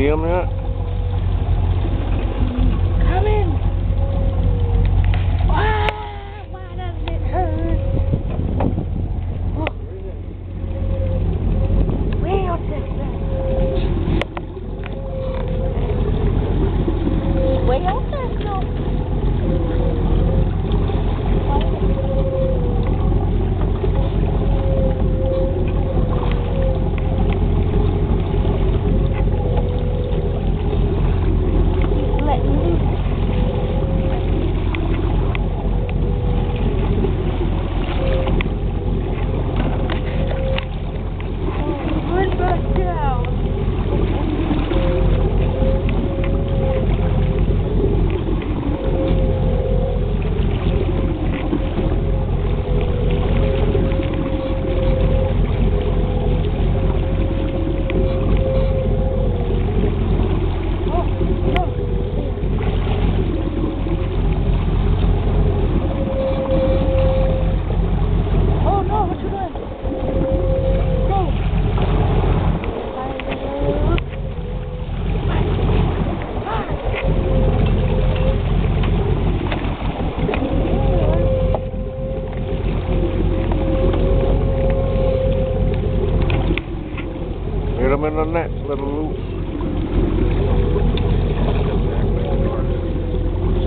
museum yet? come in the net, little loop.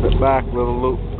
Sit back, little loop.